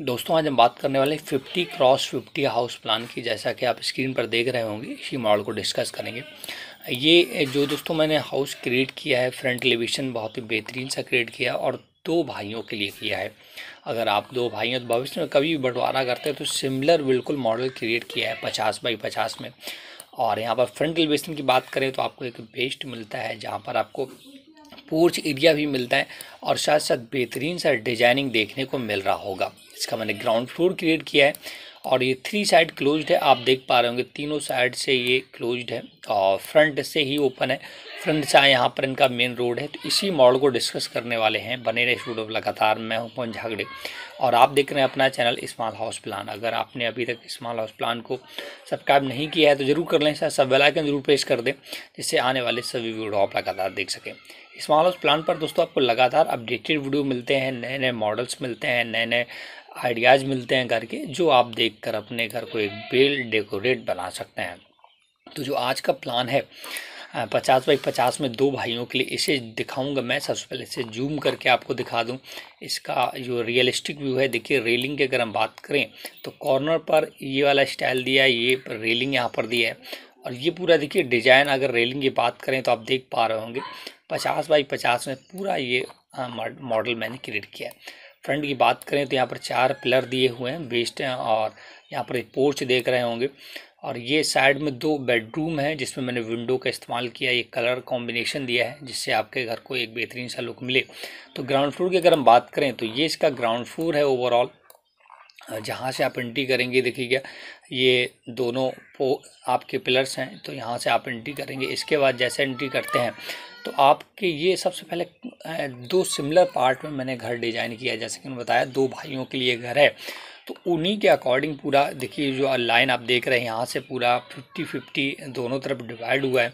दोस्तों, आज हम बात करने वाले 50 क्रॉस 50 हाउस प्लान की, जैसा कि आप स्क्रीन पर देख रहे होंगे। इसी मॉडल को डिस्कस करेंगे। ये जो दोस्तों मैंने हाउस क्रिएट किया है, फ्रंट एलिवेशन बहुत ही बेहतरीन सा क्रिएट किया और दो भाइयों के लिए किया है। अगर आप दो भाइयों तो भविष्य में कभी भी बंटवारा करते हैं तो सिमिलर बिल्कुल मॉडल क्रिएट किया है पचास बाई पचास में। और यहाँ पर फ्रंट एलिवेशन की बात करें तो आपको एक बेस्ट मिलता है, जहाँ पर आपको पोर्च एरिया भी मिलता है और साथ साथ बेहतरीन सा डिज़ाइनिंग देखने को मिल रहा होगा। इसका मैंने ग्राउंड फ्लोर क्रिएट किया है। और ये थ्री साइड क्लोज्ड है, आप देख पा रहे होंगे, तीनों साइड से ये क्लोज्ड है और फ्रंट से ही ओपन है। फ्रंट से यहाँ पर इनका मेन रोड है तो इसी मॉडल को डिस्कस करने वाले हैं, बने रहे स्टूडियो लगातार। मैं हूँ पवन झागड़े और आप देख रहे हैं अपना चैनल स्मॉल हाउस प्लान अगर आपने अभी तक स्मॉल हाउस प्लान को सब्सक्राइब नहीं किया है तो ज़रूर कर लें सब बेल आइकन ज़रूर प्रेस कर दें, जिससे आने वाले सभी वीडियो आप लगातार देख सकें। स्मॉल हाउस प्लान पर दोस्तों आपको लगातार अपडेटेड वीडियो मिलते हैं नए नए मॉडल्स मिलते हैं नए नए आइडियाज़ मिलते हैं घर के, जो आप देखकर अपने घर को एक बेल डेकोरेट बना सकते हैं। तो जो आज का प्लान है पचास बाई पचास में दो भाइयों के लिए इसे दिखाऊँगा मैं। सबसे पहले इसे जूम करके आपको दिखा दूँ। इसका जो रियलिस्टिक व्यू है, देखिए रेलिंग की अगर हम बात करें तो कॉर्नर पर ये वाला स्टाइल दिया है, ये रेलिंग यहाँ पर दिया है। और ये पूरा देखिए डिज़ाइन अगर रेलिंग की बात करें तो आप देख पा रहे होंगे, पचास बाई पचास में पूरा ये मॉडल मैंने क्रिएट किया है। फ्रंट की बात करें तो यहाँ पर चार पिलर दिए हुए हैं, बेस्ट हैं और यहाँ पर एक पोर्च देख रहे होंगे। और ये साइड में दो बेडरूम है जिसमें मैंने विंडो का इस्तेमाल किया, ये कलर कॉम्बिनेशन दिया है जिससे आपके घर को एक बेहतरीन सा लुक मिले। तो ग्राउंड फ्लोर की अगर हम बात करें तो ये इसका ग्राउंड फ्लोर है ओवरऑल। जहाँ से आप एंट्री करेंगे, देखिएगा, ये दोनों आपके पिलर्स हैं तो यहाँ से आप एंट्री करेंगे। इसके बाद जैसे एंट्री करते हैं तो आपके ये सबसे पहले दो सिमिलर पार्ट में मैंने घर डिज़ाइन किया जैसे कि मैंने बताया, दो भाइयों के लिए घर है। तो उन्हीं के अकॉर्डिंग पूरा, देखिए जो लाइन आप देख रहे हैं, यहाँ से पूरा फिफ्टी फिफ्टी दोनों तरफ़ डिवाइड हुआ है।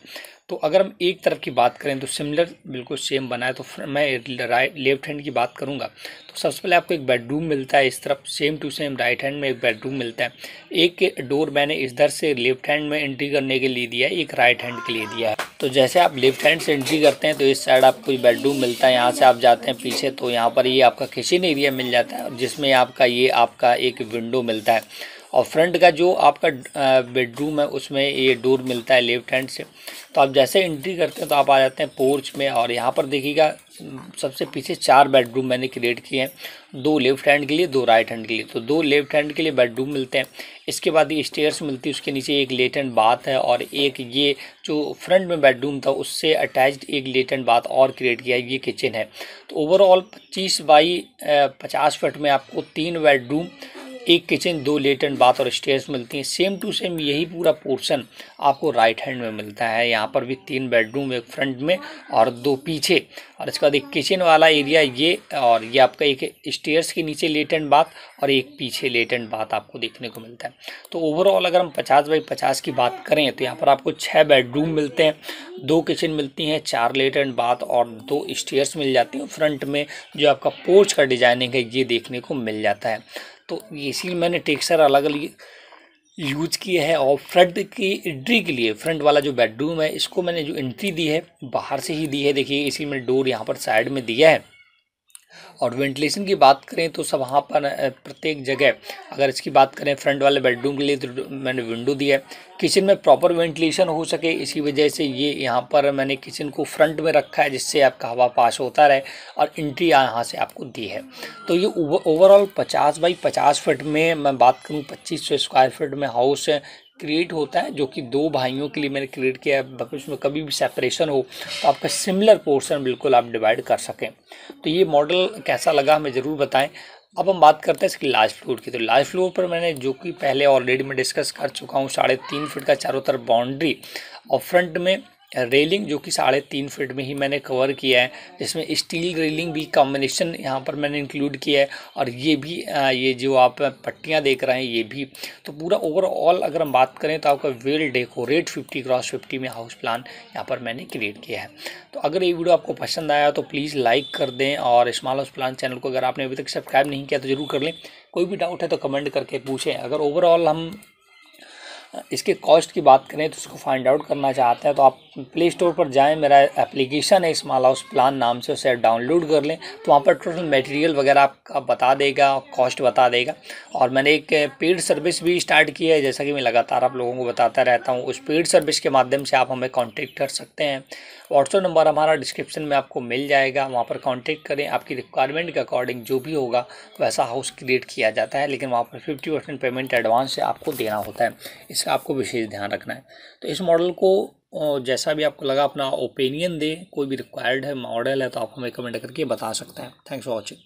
तो अगर हम एक तरफ़ की बात करें तो सिमिलर बिल्कुल सेम बना है तो मैं राइट लेफ़्ट हैंड की बात करूँगा। तो सबसे पहले आपको एक बेडरूम मिलता है, इस तरफ़ same to same right hand में एक बेडरूम मिलता है। एक डोर मैंने इधर से लेफ़्ट हैंड में एंट्री करने के लिए दिया है, एक राइट हैंड के लिए दिया है। तो जैसे आप लेफ़्ट हैंड से एंट्री करते हैं तो इस साइड आपको बेडरूम मिलता है, यहाँ से आप जाते हैं पीछे तो यहाँ पर ये आपका किचन एरिया मिल जाता है, जिसमें आपका ये आपका एक विंडो मिलता है। और फ्रंट का जो आपका बेडरूम है, उसमें ये डोर मिलता है लेफ़्ट हैंड से। तो आप जैसे एंट्री करते हैं तो आप आ जाते हैं पोर्च में और यहाँ पर देखिएगा, सबसे पीछे चार बेडरूम मैंने क्रिएट किए हैं। दो लेफ़्ट हैंड के लिए, दो राइट हैंड के लिए। तो दो लेफ़्ट हैंड के लिए बेडरूम मिलते हैं। इसके बाद ये स्टेयर्स मिलती है, उसके नीचे एक लेटेंट बाथ है और एक ये जो फ्रंट में बेडरूम था, उससे अटैच्ड एक लेटेंट बाथ और क्रिएट किया है ये किचन है। तो ओवरऑल पच्चीस बाई पचास फीट में आपको तीन बेडरूम एक किचन दो लेटेंट बाथ और स्टेयर्स मिलती हैं। सेम टू सेम यही पूरा पोर्शन आपको राइट हैंड में मिलता है। यहाँ पर भी तीन बेडरूम एक फ्रंट में और दो पीछे। और इसके बाद एक किचन वाला एरिया ये और ये आपका एक स्टेयर्स के नीचे लेटेंट बाथ और एक पीछे लेटेंट बाथ आपको देखने को मिलता है। तो ओवरऑल अगर हम पचास बाई पचास की बात करें तो यहाँ पर आपको छः बेडरूम मिलते हैं। दो किचन मिलती हैं, चार लेटेंट बाथ और दो स्टेयर्स मिल जाती हैं। फ्रंट में जो आपका पोर्च का डिज़ाइनिंग है, ये देखने को मिल जाता है। तो इसीलिए मैंने टेक्सचर अलग अलग यूज़ किए हैं और फ्रंट की एंट्री के लिए फ्रंट वाला जो बेडरूम है, इसको मैंने जो एंट्री दी है, बाहर से ही दी है। देखिए इसी में डोर यहाँ पर साइड में दिया है। और वेंटिलेशन की बात करें तो सब वहाँ पर प्रत्येक जगह, अगर इसकी बात करें फ्रंट वाले बेडरूम के लिए तो मैंने विंडो दिया है। किचन में प्रॉपर वेंटिलेशन हो सके, इसी वजह से ये यहाँ पर मैंने किचन को फ्रंट में रखा है, जिससे आपका हवा पास होता रहे और इंट्री यहाँ से आपको दी है। तो ये ओवरऑल पचास बाई पचास फीट में मैं बात करूँ, पच्चीस सौ स्क्वायर फिट में हाउस क्रिएट होता है, जो कि दो भाइयों के लिए मैंने क्रिएट किया है उसमें कभी भी सेपरेशन हो तो आपका सिमिलर पोर्शन बिल्कुल आप डिवाइड कर सकें। तो ये मॉडल कैसा लगा हमें ज़रूर बताएँ। अब हम बात करते हैं इसकी लास्ट फ्लोर की। तो लास्ट फ्लोर पर मैंने जो कि पहले ऑलरेडी मैं डिस्कस कर चुका हूँ, साढ़े तीन फीट का चारों तरफ़ बाउंड्री और फ्रंट में रेलिंग जो कि साढ़े तीन फीट में ही मैंने कवर किया है, जिसमें स्टील रेलिंग भी कॉम्बिनेशन यहाँ पर मैंने इंक्लूड किया है और ये भी ये जो आप पट्टियाँ देख रहे हैं, ये भी। तो पूरा ओवरऑल अगर हम बात करें तो आपका वेल डेकोरेट 50 क्रॉस 50 में हाउस प्लान यहाँ पर मैंने क्रिएट किया है। तो अगर ये वीडियो आपको पसंद आया तो प्लीज़ लाइक कर दें और स्मॉल हाउस प्लान चैनल को अगर आपने अभी तक सब्सक्राइब नहीं किया तो ज़रूर कर लें। कोई भी डाउट है तो कमेंट करके पूछें। अगर ओवरऑल हम इसके कॉस्ट की बात करें तो उसको फाइंड आउट करना चाहते हैं तो आप प्ले स्टोर पर जाएँ, मेरा एप्लीकेशन है स्मॉल हाउस प्लान नाम से उसे डाउनलोड कर लें तो वहाँ पर टोटल मटेरियल वगैरह आपका बता देगा कॉस्ट बता देगा, और मैंने एक पेड सर्विस भी स्टार्ट की है, जैसा कि मैं लगातार आप लोगों को बताता रहता हूँ, उस पेड सर्विस के माध्यम से आप हमें कॉन्टेक्ट कर सकते हैं। व्हाट्सअप नंबर हमारा डिस्क्रिप्शन में आपको मिल जाएगा, वहाँ पर कॉन्टेक्ट करें, आपकी रिक्वायरमेंट के अकॉर्डिंग जो भी होगा, वैसा हाउस क्रिएट किया जाता है, लेकिन वहाँ पर फिफ्टी पेमेंट एडवांस आपको देना होता है। इसका आपको विशेष ध्यान रखना है। तो इस मॉडल को जैसा भी आपको लगा अपना ओपिनियन दे, कोई भी रिक्वायर्ड है मॉडल है तो आप हमें कमेंट करके बता सकते हैं। Thanks for watching